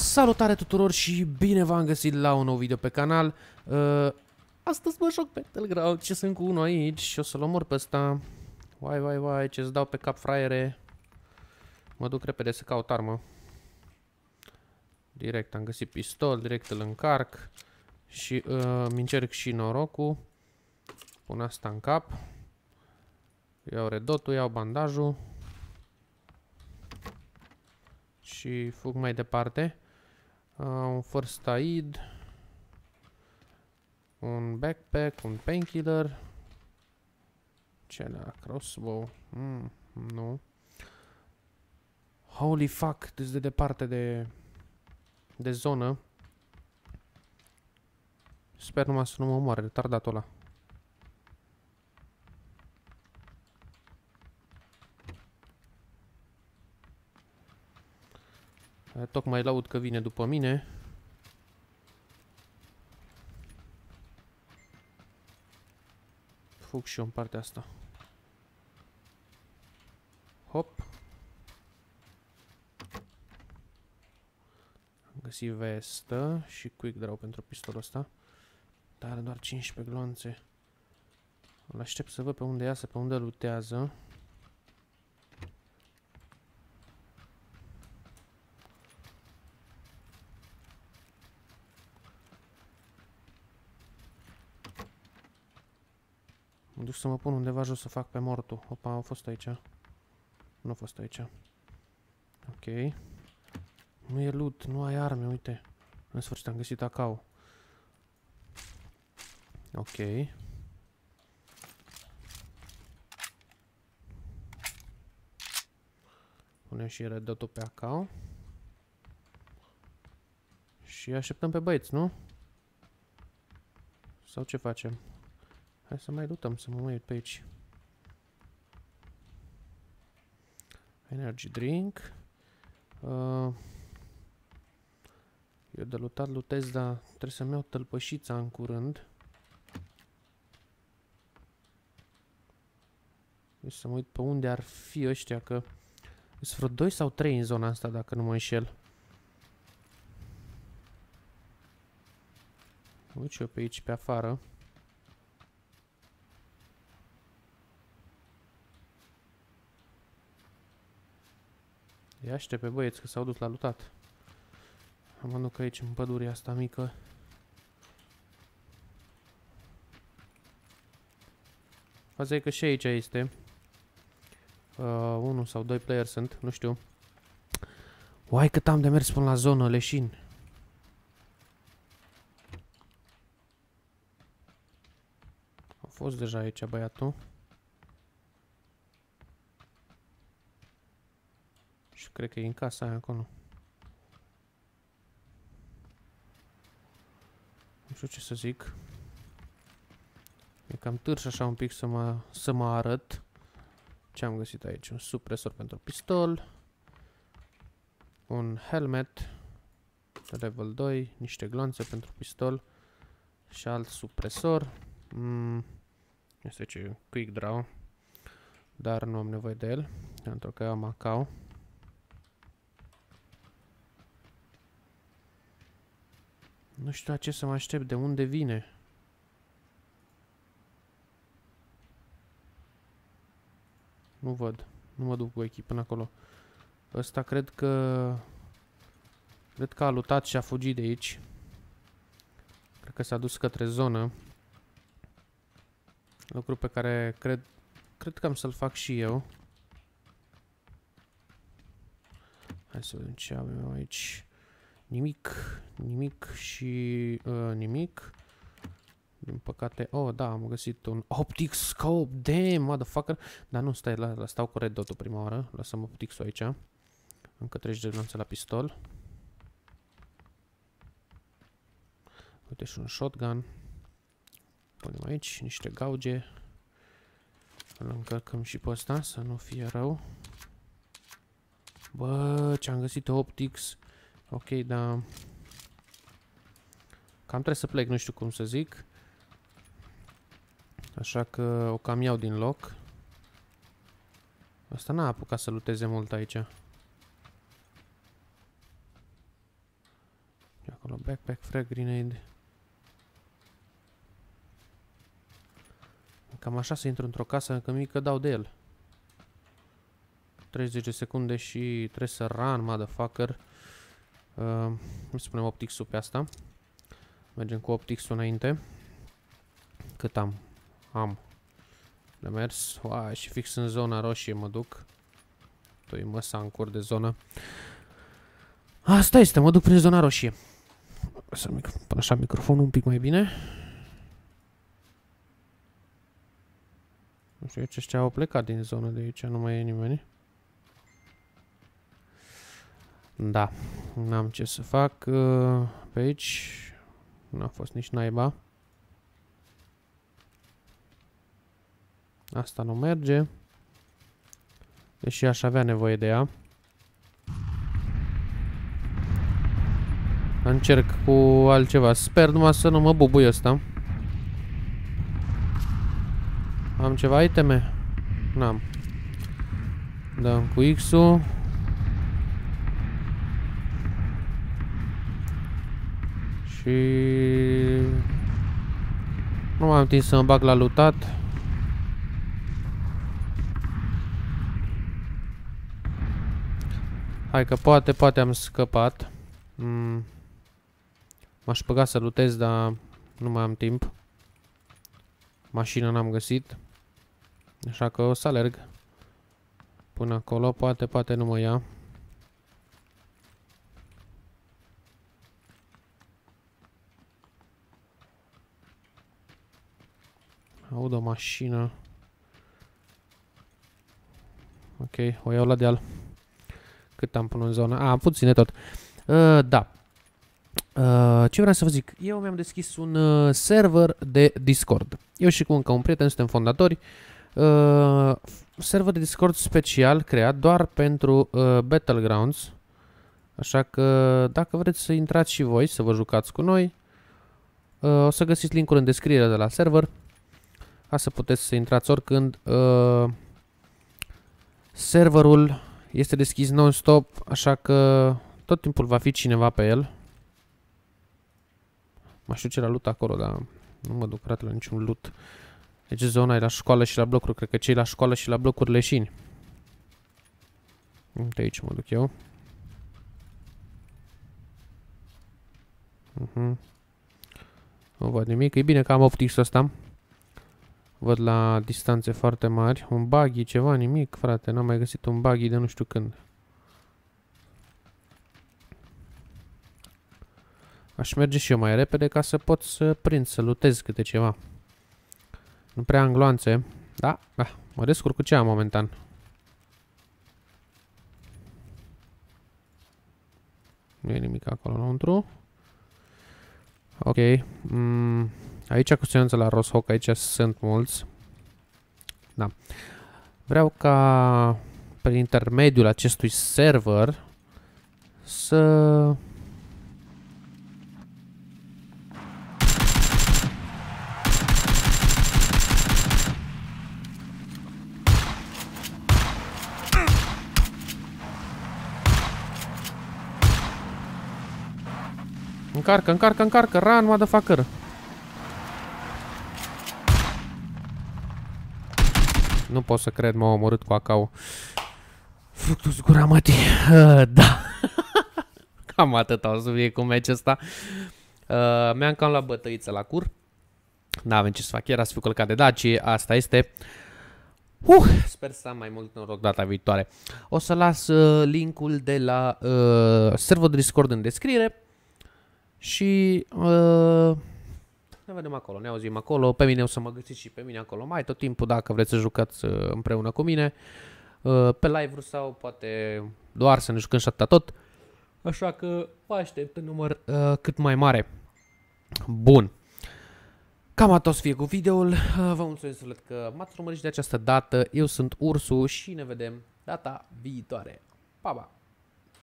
Salutare tuturor și bine v-am găsit la un nou video pe canal. Uh, astăzi mă joc pe Telegram, ce sunt cu unul aici și o să-l omor pe ăsta. Vai, vai, vai, ce-ți dau pe cap fraiere. Mă duc repede să caut armă. Direct am găsit pistol, direct îl încarc. Și uh, mi încerc și norocul. Pun asta în cap. Iau redotul, iau bandajul. Și fug mai departe. Uh, un first aid. Un backpack, un painkiller. Ce la crossbow? Mm, nu. Holy fuck, deci de departe de, de zonă. Sper numai să nu mă omoare, retardatul ăla. Tocmai laud că vine după mine. Fug și eu în partea asta. Hop. Am găsit vestă și quick draw pentru pistolul ăsta. Dar are doar 15 glonțe. Îl aștept să văd pe unde iasă, pe unde lutează. Mă duc să mă pun undeva jos să fac pe mortul. Opa, au fost aici. Nu a fost aici. Ok. Nu e loot, nu ai arme, uite. În sfârșit am găsit acau. Ok. Punem și redotul pe acau. Și așteptăm pe băieți, nu? Sau ce facem? Hai să mai lutăm, să mă uit pe aici. Energy drink. Uh, eu de lutat lutez, dar trebuie să-mi iau tălpășița în curând. Deci să mă uit pe unde ar fi ăștia, că sunt vreo 2 sau 3 în zona asta, dacă nu mă înșel. Uite eu pe aici, pe afară. Ia aștept pe băieți că s-au dus la lutat. Am duc aici în pădurea asta mică. Faza e că și aici este. Uh, unul sau doi player sunt, nu știu. Uai cât am de mers până la zonă, leșin. A fost deja aici băiatul. Cred că e în casa aia acolo. Nu știu ce să zic. E cam târș așa un pic să mă, să mă arăt. Ce am găsit aici? Un supresor pentru pistol. Un helmet. De level 2. Niște glonțe pentru pistol. Și alt supresor. Mm, este ce quick draw. Dar nu am nevoie de el. Pentru că am Macau. Nu știu la ce să mă aștept, de unde vine. Nu văd. Nu mă duc cu echipă până acolo. Ăsta cred că... Cred că a lutat și a fugit de aici. Cred că s-a dus către zonă. Lucru pe care cred... Cred că am să-l fac și eu. Hai să vedem ce avem aici. Nimic, nimic și uh, nimic. Din păcate, oh da, am găsit un optic scope, damn, motherfucker. Dar nu, stai, la, la stau cu red dot prima oară, lăsăm optixul aici. Încă treci de lanță la pistol. Uite și un shotgun. Punem aici niște gauge. Îl încărcăm și pe ăsta, să nu fie rău. Bă, ce-am găsit optics. Ok, da. Cam trebuie să plec, nu știu cum să zic. Așa că o cam iau din loc. Asta n-a apucat să luteze mult aici. acolo? Backpack, frag, grenade. Cam așa să intru într-o casă încă mică, dau de el. 30 de secunde și trebuie să run, motherfucker. Uh, îmi spunem optix-ul pe asta. Mergem cu optix-ul înainte. Cât am? Am. Le mers. Uai, și fix în zona roșie mă duc. Toi măsa în cur de zonă. Asta este, mă duc prin zona roșie. Să pun așa microfonul un pic mai bine. Nu știu ce ăștia au plecat din zonă de aici, nu mai e nimeni. Da, n-am ce să fac uh, pe aici. N-a fost nici naiba. Asta nu merge. Deși aș avea nevoie de ea. Încerc cu altceva. Sper numai să nu mă bubui ăsta. Am ceva iteme? N-am. Dăm cu X-ul. Și... Nu mai am timp să mă bag la lutat. Hai că poate, poate am scăpat. Mm. M-aș băga să lutez, dar nu mai am timp. Mașina n-am găsit. Așa că o să alerg. Până acolo, poate, poate nu mă ia. Aud o mașină. Ok, o iau la deal. Cât am până în zonă? A, puține tot. Uh, da. Uh, ce vreau să vă zic? Eu mi-am deschis un uh, server de Discord. Eu și cu încă un prieten suntem fondatori. Uh, server de Discord special creat doar pentru uh, Battlegrounds. Așa că dacă vreți să intrați și voi, să vă jucați cu noi, uh, o să găsiți linkul în descriere de la server. Ca să puteți să intrați oricând. Uh, serverul este deschis non-stop, așa că tot timpul va fi cineva pe el. Mă știu ce la loot acolo, dar nu mă duc frate la niciun loot. Deci zona e la școală și la blocuri. Cred că cei la școală și la blocuri leșini. Uite aici mă duc eu. Uh -huh. Nu văd nimic. E bine că am optix ăsta. Văd la distanțe foarte mari. Un buggy, ceva, nimic, frate. N-am mai găsit un buggy de nu știu când. Aș merge și eu mai repede ca să pot să prind, să lutez câte ceva. Nu prea am gloanțe. Da, da, mă descurc cu ce am momentan. Nu e nimic acolo înăuntru. Ok. Mm, aici cu siguranță la Roshoc, aici sunt mulți. Da. Vreau ca prin intermediul acestui server să Încarcă, încarcă, încarcă. Run, motherfucker. Nu pot să cred, m-au omorât cu acau. Fructus gura mătii. Uh, da. cam atât o să fie cu meciul ăsta. Uh, Mi-am cam la bătăiță la cur. N-avem ce să fac. Era să fiu călcat de daci. Asta este. Uh, sper să am mai mult noroc data viitoare. O să las uh, linkul de la uh, serverul Discord în descriere. Și uh, ne vedem acolo, ne auzim acolo. Pe mine o să mă găsiți și pe mine acolo mai tot timpul dacă vreți să jucați uh, împreună cu mine. Uh, pe live sau poate doar să ne jucăm și atâta tot. Așa că vă aștept în număr uh, cât mai mare. Bun. Cam atât o să fie cu videoul. Uh, vă mulțumesc că m-ați urmărit de această dată. Eu sunt Ursu și ne vedem data viitoare. Pa, pa!